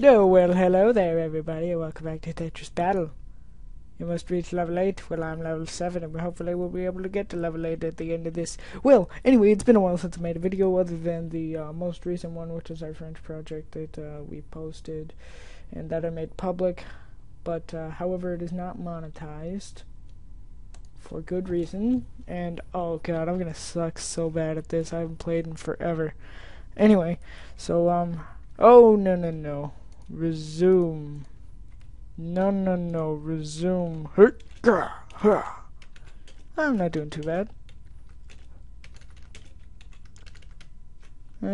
Oh, well, hello there, everybody, and welcome back to Tetris Battle. You must reach level 8. Well, I'm level 7, and hopefully we'll be able to get to level 8 at the end of this. Well, anyway, it's been a while since I made a video other than the uh, most recent one, which is our French project that uh, we posted and that I made public. But, uh, however, it is not monetized for good reason. And, oh god, I'm gonna suck so bad at this. I haven't played in forever. Anyway, so, um, oh, no, no, no. Resume. No, no, no. Resume. I'm not doing too bad. Uh,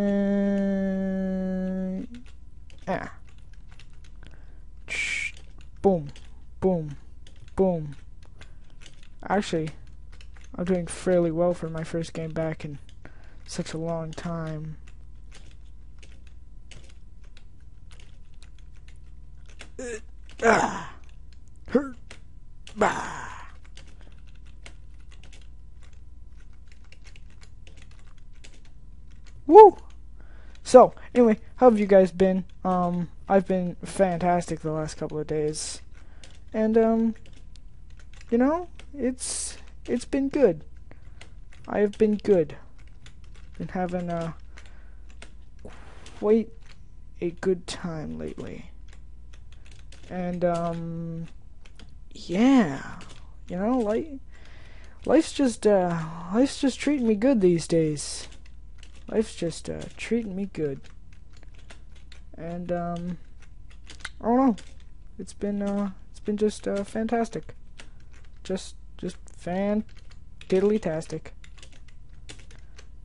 ah. Boom. Boom. Boom. Actually, I'm doing fairly well for my first game back in such a long time. Ah. Hurt. Bah. Woo! So, anyway, how have you guys been? Um, I've been fantastic the last couple of days. And, um, you know, it's, it's been good. I have been good. Been having, a quite a good time lately. And, um, yeah, you know, like, life's just, uh, life's just treating me good these days. Life's just, uh, treating me good. And, um, I don't know. It's been, uh, it's been just, uh, fantastic. Just, just fan diddly-tastic.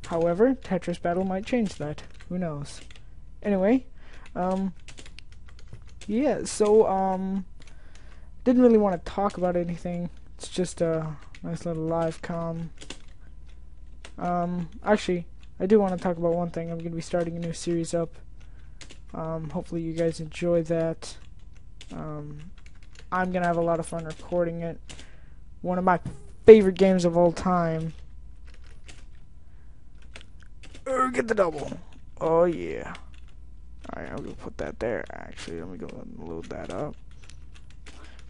However, Tetris Battle might change that. Who knows? Anyway, um, yeah, so, um, didn't really want to talk about anything. It's just a nice little live com. Um, actually, I do want to talk about one thing. I'm going to be starting a new series up. Um, hopefully you guys enjoy that. Um, I'm going to have a lot of fun recording it. One of my favorite games of all time. Uh, get the double. Oh, yeah. Alright, I'm gonna put that there. Actually, let me go and load that up.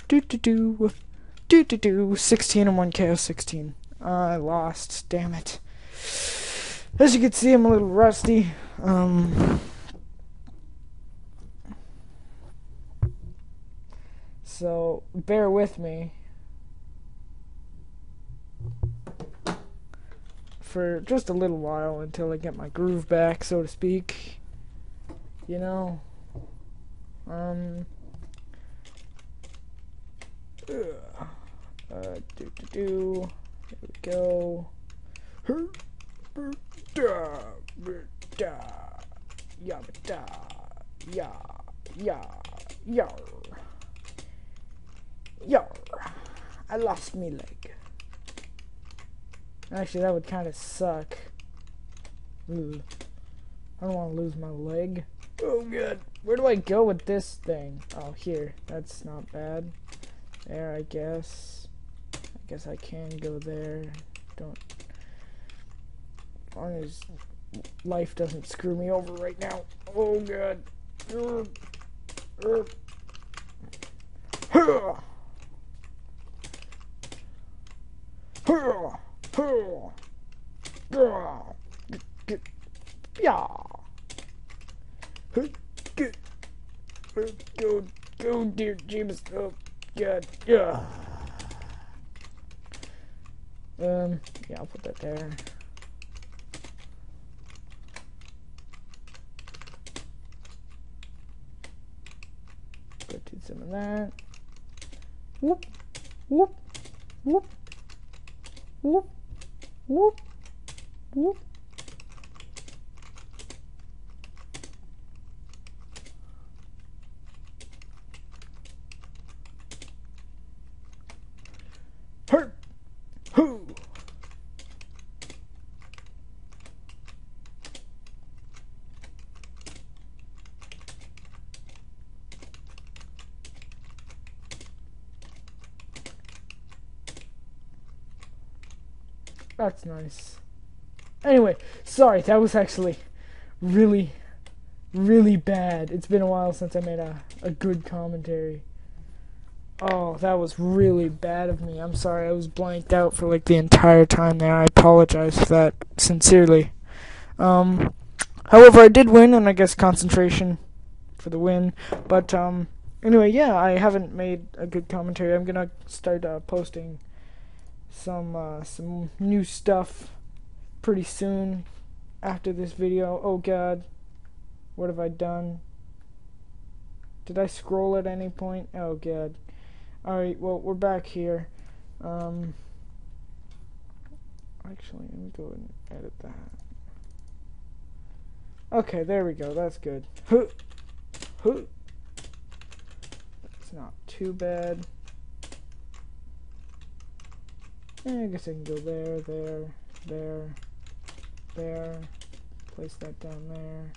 Do do do. Do do do. 16 and 1 chaos 16. Uh, I lost. Damn it. As you can see, I'm a little rusty. Um. So, bear with me. For just a little while until I get my groove back, so to speak you know, um, uh, do do do. Here we go. Yeah, yeah, yeah, yeah. Yar. I lost me leg. Actually, that would kind of suck. Ugh. I don't want to lose my leg. Oh god. Where do I go with this thing? Oh, here. That's not bad. There, I guess. I guess I can go there. Don't. As long as life doesn't screw me over right now. Oh god. Uh, uh. Yeah. Go, go, dear James. Oh, God. Yeah. Um, yeah, I'll put that there. Go to some of that. Whoop, whoop, whoop, whoop, whoop, whoop. That's nice. Anyway, sorry, that was actually really, really bad. It's been a while since I made a, a good commentary. Oh, that was really bad of me. I'm sorry. I was blanked out for like the entire time there. I apologize for that sincerely. Um, however, I did win, and I guess concentration for the win. But um, anyway, yeah, I haven't made a good commentary. I'm gonna start uh, posting some uh, some new stuff pretty soon after this video. Oh God, what have I done? Did I scroll at any point? Oh God. Alright, well, we're back here. Um, actually, let me go and edit that. Okay, there we go. That's good. It's not too bad. I guess I can go there, there, there, there. Place that down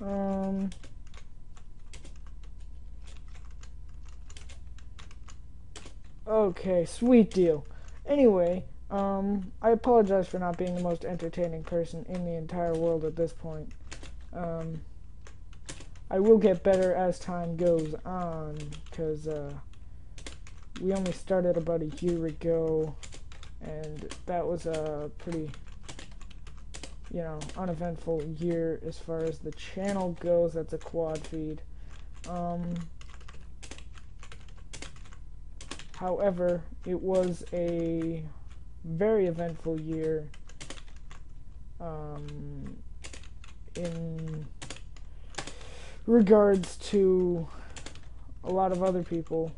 there. Um... Okay, sweet deal. Anyway, um, I apologize for not being the most entertaining person in the entire world at this point. Um, I will get better as time goes on, because, uh, we only started about a year ago, and that was a pretty, you know, uneventful year as far as the channel goes. That's a quad feed. Um, However, it was a very eventful year um, in regards to a lot of other people.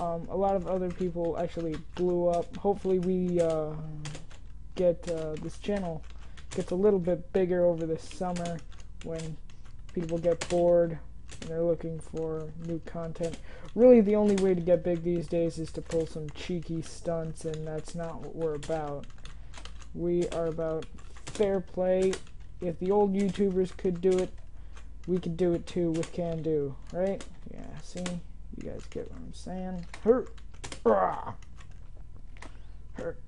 Um, a lot of other people actually blew up. Hopefully, we uh, get uh, this channel gets a little bit bigger over the summer when people get bored and they're looking for new content. Really, the only way to get big these days is to pull some cheeky stunts, and that's not what we're about. We are about fair play. If the old YouTubers could do it, we could do it too with Can Do, right? Yeah, see? You guys get what I'm saying? Hurt! Rah! Hurt!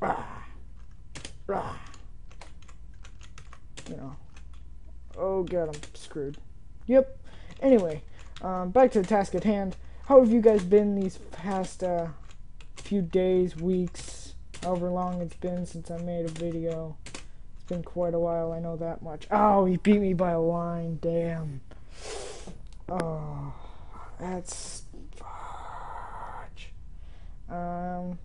Rah! Rah! You know. Oh god, I'm screwed. Yep. Anyway, um, back to the task at hand. How have you guys been these past uh, few days, weeks, however long it's been since I made a video? It's been quite a while, I know that much. Oh, he beat me by a line, damn. Oh, that's fudge. Um,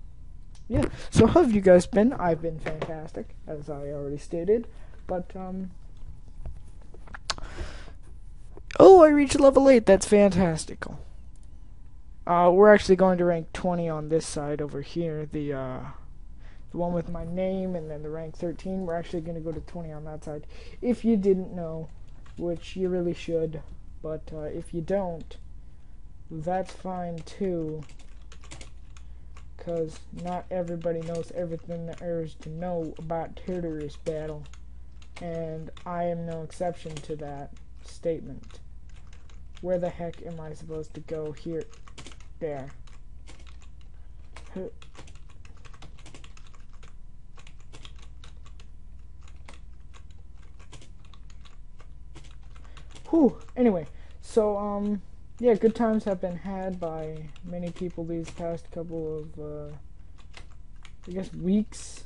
yeah, so how have you guys been? I've been fantastic, as I already stated, but, um, Oh, I reached level 8. That's fantastical. Uh, we're actually going to rank 20 on this side over here. The, uh, the one with my name and then the rank 13. We're actually going to go to 20 on that side. If you didn't know, which you really should, but uh, if you don't, that's fine too. Because not everybody knows everything there is to know about Tetris Battle. And I am no exception to that statement. Where the heck am I supposed to go here? There. Whew. Anyway, so, um, yeah, good times have been had by many people these past couple of, uh, I guess, weeks,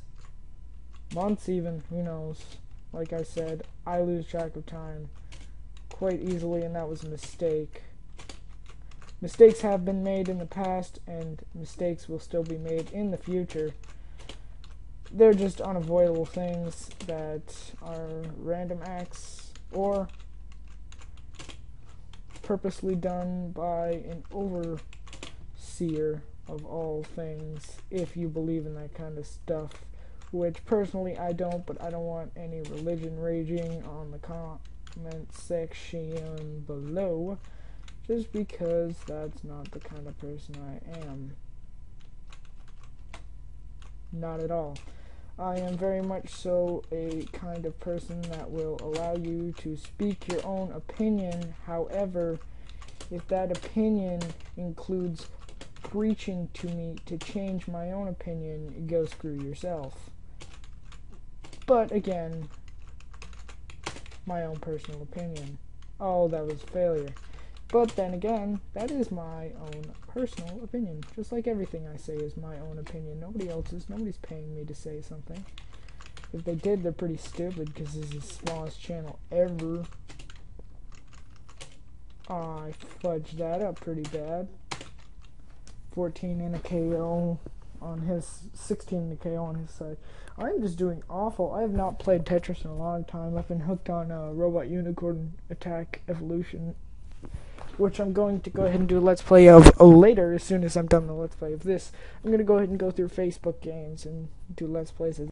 months even, who knows. Like I said, I lose track of time quite easily, and that was a mistake. Mistakes have been made in the past, and mistakes will still be made in the future. They're just unavoidable things that are random acts or purposely done by an overseer of all things, if you believe in that kind of stuff. Which personally I don't, but I don't want any religion raging on the comment section below just because that's not the kind of person I am. Not at all. I am very much so a kind of person that will allow you to speak your own opinion. However, if that opinion includes preaching to me to change my own opinion, go screw yourself. But again, my own personal opinion. Oh, that was failure. But then again, that is my own personal opinion. Just like everything I say is my own opinion. Nobody else's. Nobody's paying me to say something. If they did, they're pretty stupid because this is the smallest channel ever. I fudged that up pretty bad. 14 in a KO on his 16 in a KO on his side. I'm just doing awful. I have not played Tetris in a long time. I've been hooked on uh, Robot Unicorn Attack Evolution which I'm going to go ahead and do a let's play of later as soon as I'm done the let's play of this. I'm going to go ahead and go through Facebook games and do let's plays of